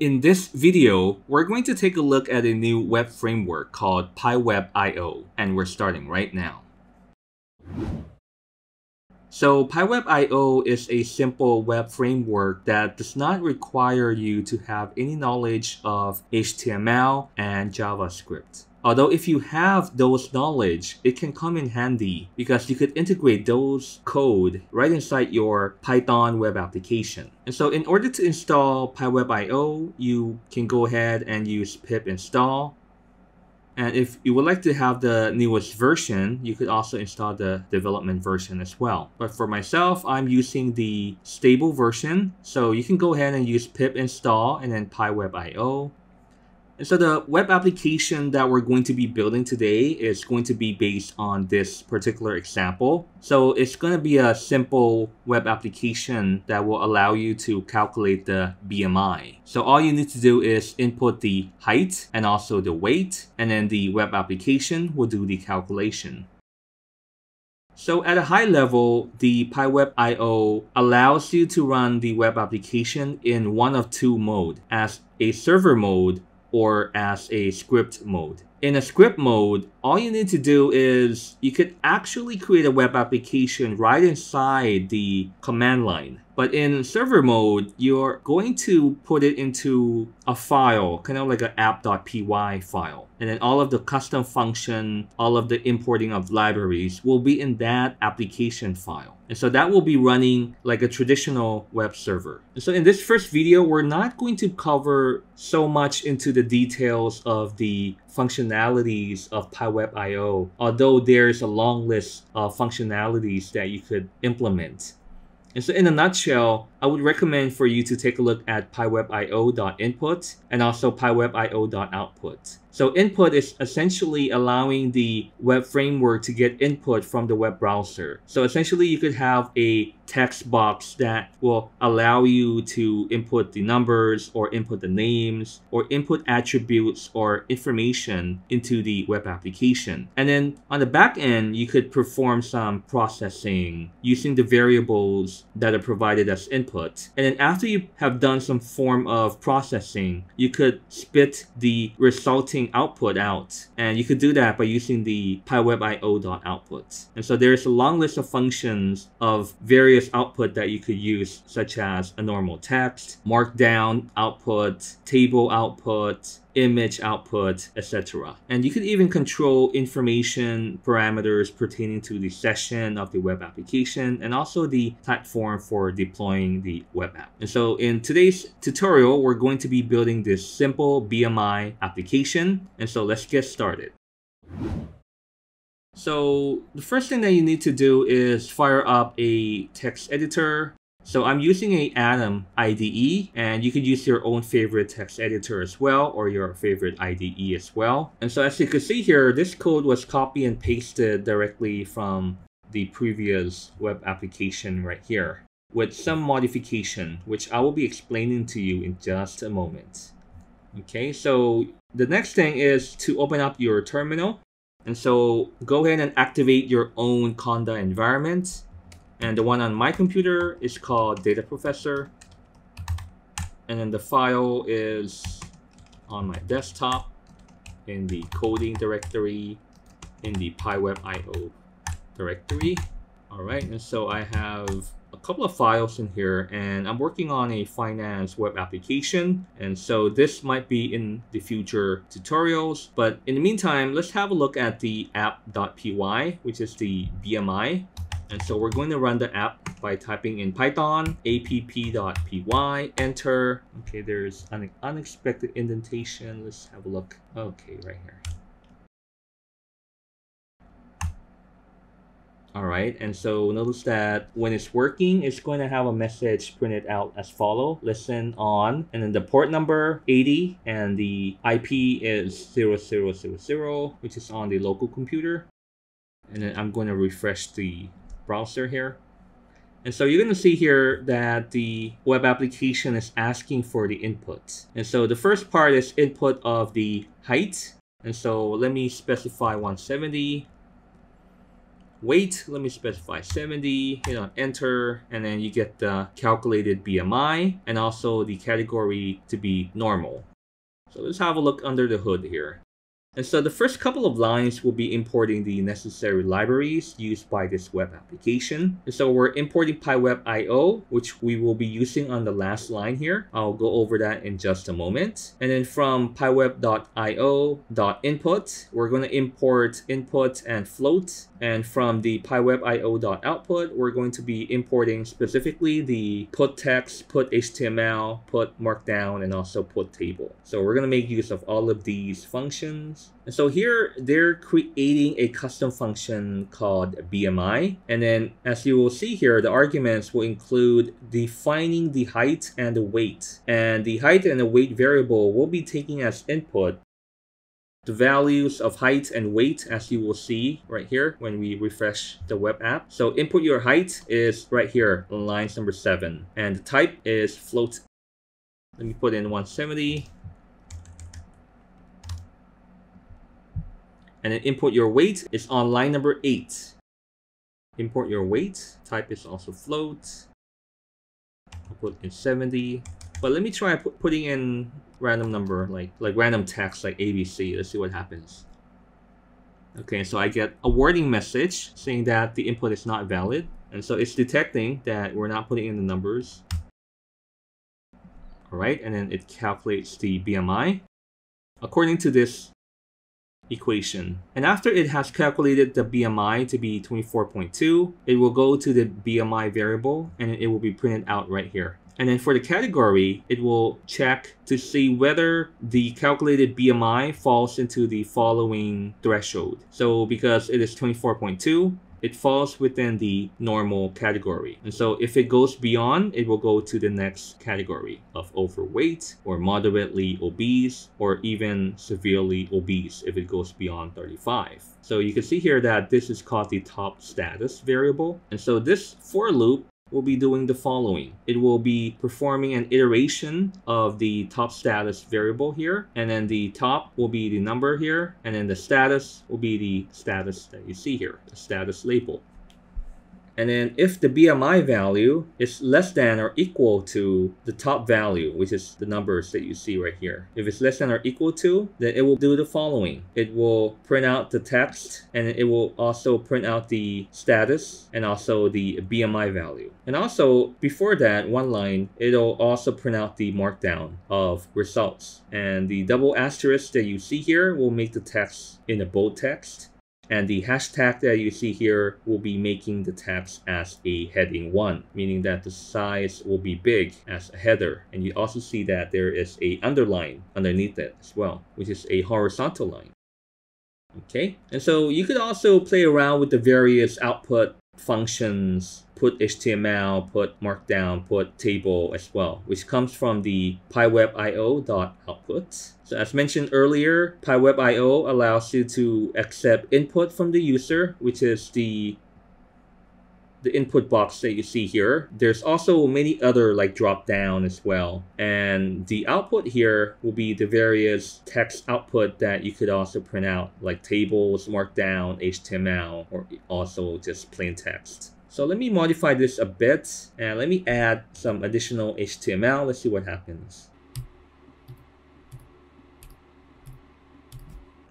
In this video, we're going to take a look at a new web framework called PyWebIO, and we're starting right now. So PyWebIO is a simple web framework that does not require you to have any knowledge of HTML and JavaScript. Although if you have those knowledge, it can come in handy because you could integrate those code right inside your Python web application. And so in order to install PyWebIO, you can go ahead and use pip install. And if you would like to have the newest version, you could also install the development version as well. But for myself, I'm using the stable version. So you can go ahead and use pip install and then PyWebIO. And so the web application that we're going to be building today is going to be based on this particular example. So it's going to be a simple web application that will allow you to calculate the BMI. So all you need to do is input the height and also the weight, and then the web application will do the calculation. So at a high level, the PyWebIO allows you to run the web application in one of two mode, as a server mode or as a script mode. In a script mode, all you need to do is you could actually create a web application right inside the command line. But in server mode, you're going to put it into a file, kind of like an app.py file. And then all of the custom function, all of the importing of libraries will be in that application file. And so that will be running like a traditional web server. And so in this first video, we're not going to cover so much into the details of the functionalities of PyWebIO, although there's a long list of functionalities that you could implement. And so in a nutshell, I would recommend for you to take a look at pywebio.input and also pywebio.output. So input is essentially allowing the web framework to get input from the web browser. So essentially you could have a text box that will allow you to input the numbers or input the names or input attributes or information into the web application. And then on the back end, you could perform some processing using the variables that are provided as input. And then after you have done some form of processing, you could spit the resulting output out. And you could do that by using the pywebio.output. And so there's a long list of functions of various output that you could use, such as a normal text, markdown output, table output, image output, etc. And you could even control information parameters pertaining to the session of the web application and also the platform for deploying the web app. And so in today's tutorial, we're going to be building this simple BMI application. And so let's get started. So the first thing that you need to do is fire up a text editor so I'm using a Atom IDE and you could use your own favorite text editor as well or your favorite IDE as well. And so as you can see here, this code was copy and pasted directly from the previous web application right here with some modification, which I will be explaining to you in just a moment. Okay, so the next thing is to open up your terminal. And so go ahead and activate your own Conda environment. And the one on my computer is called Data Professor. And then the file is on my desktop in the coding directory in the PyWebIO directory. All right, and so I have a couple of files in here and I'm working on a finance web application. And so this might be in the future tutorials, but in the meantime, let's have a look at the app.py, which is the BMI. And so we're going to run the app by typing in Python app.py, enter. Okay, there's an unexpected indentation. Let's have a look. Okay, right here. All right, and so notice that when it's working, it's going to have a message printed out as follow, listen on, and then the port number 80, and the IP is 0000, which is on the local computer. And then I'm going to refresh the browser here. And so you're going to see here that the web application is asking for the input. And so the first part is input of the height. And so let me specify 170, weight, let me specify 70, hit on enter, and then you get the calculated BMI and also the category to be normal. So let's have a look under the hood here. And so the first couple of lines will be importing the necessary libraries used by this web application. And so we're importing PyWebIO, which we will be using on the last line here. I'll go over that in just a moment. And then from PyWebIO.input, we're going to import input and float. And from the PyWebIO.output, we're going to be importing specifically the put text, put HTML, put markdown, and also put table. So we're going to make use of all of these functions and so here they're creating a custom function called BMI. And then as you will see here, the arguments will include defining the height and the weight. And the height and the weight variable will be taking as input the values of height and weight as you will see right here when we refresh the web app. So input your height is right here on lines number 7 and the type is float. Let me put in 170 and then import your weight is on line number 8. Import your weight, type is also float. I'll put in 70. But let me try put, putting in random number, like, like random text like ABC. Let's see what happens. Okay, so I get a warning message saying that the input is not valid. And so it's detecting that we're not putting in the numbers. Alright, and then it calculates the BMI. According to this equation. And after it has calculated the BMI to be 24.2, it will go to the BMI variable and it will be printed out right here. And then for the category, it will check to see whether the calculated BMI falls into the following threshold. So because it is 24.2, it falls within the normal category. And so if it goes beyond, it will go to the next category of overweight or moderately obese or even severely obese if it goes beyond 35. So you can see here that this is called the top status variable. And so this for loop will be doing the following. It will be performing an iteration of the top status variable here, and then the top will be the number here, and then the status will be the status that you see here, the status label. And then if the BMI value is less than or equal to the top value, which is the numbers that you see right here. If it's less than or equal to, then it will do the following. It will print out the text and it will also print out the status and also the BMI value. And also before that one line, it'll also print out the markdown of results. And the double asterisk that you see here will make the text in a bold text and the hashtag that you see here will be making the text as a heading 1, meaning that the size will be big as a header. And you also see that there is a underline underneath it as well, which is a horizontal line. Okay, and so you could also play around with the various output functions put HTML, put markdown, put table as well, which comes from the pywebio.output. So as mentioned earlier, pywebio allows you to accept input from the user, which is the the input box that you see here. There's also many other like drop down as well. And the output here will be the various text output that you could also print out like tables, markdown, HTML, or also just plain text. So let me modify this a bit and let me add some additional HTML. Let's see what happens.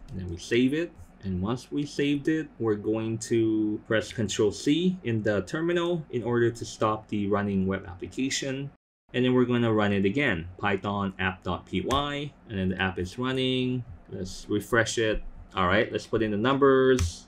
And then we save it. And once we saved it, we're going to press Ctrl C in the terminal in order to stop the running web application. And then we're going to run it again, python app.py, and then the app is running. Let's refresh it. All right, let's put in the numbers.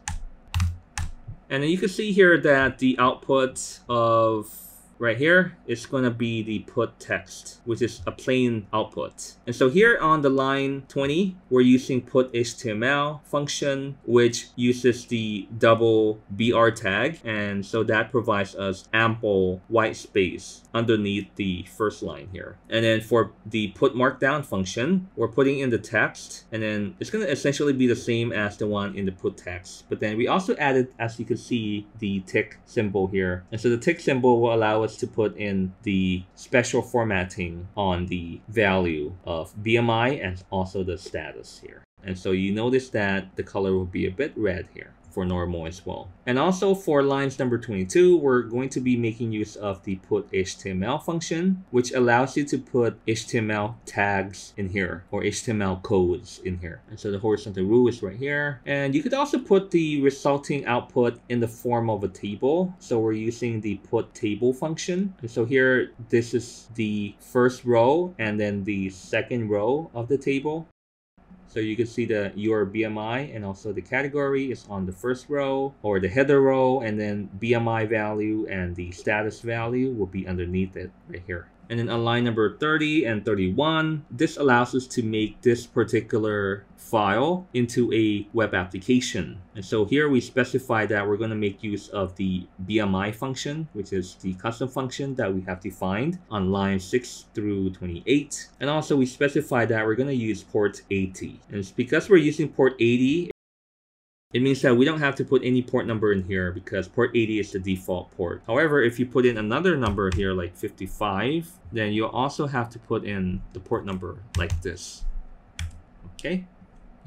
And then you can see here that the output of right here is going to be the put text, which is a plain output. And so here on the line 20, we're using put HTML function, which uses the double BR tag. And so that provides us ample white space underneath the first line here. And then for the put markdown function, we're putting in the text and then it's going to essentially be the same as the one in the put text. But then we also added, as you can see, the tick symbol here. And so the tick symbol will allow us to put in the special formatting on the value of BMI and also the status here. And so you notice that the color will be a bit red here. For normal as well. And also for lines number 22, we're going to be making use of the put HTML function, which allows you to put HTML tags in here or HTML codes in here. And so the horizontal rule is right here. And you could also put the resulting output in the form of a table. So we're using the put table function. And so here, this is the first row and then the second row of the table. So you can see the your BMI and also the category is on the first row or the header row and then BMI value and the status value will be underneath it right here. And then on line number 30 and 31, this allows us to make this particular file into a web application. And so here we specify that we're going to make use of the BMI function, which is the custom function that we have defined on line 6 through 28. And also we specify that we're going to use port 80. And it's because we're using port 80, it means that we don't have to put any port number in here because port 80 is the default port. However, if you put in another number here like 55, then you also have to put in the port number like this. Okay,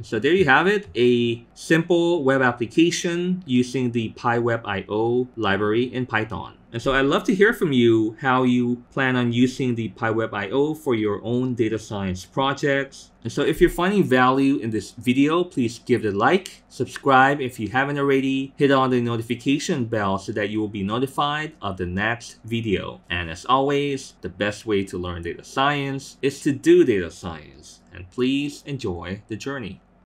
so there you have it, a simple web application using the PyWebIO library in Python. And so I'd love to hear from you how you plan on using the PyWebIO for your own data science projects. And so if you're finding value in this video, please give it a like, subscribe if you haven't already, hit on the notification bell so that you will be notified of the next video. And as always, the best way to learn data science is to do data science. And please enjoy the journey.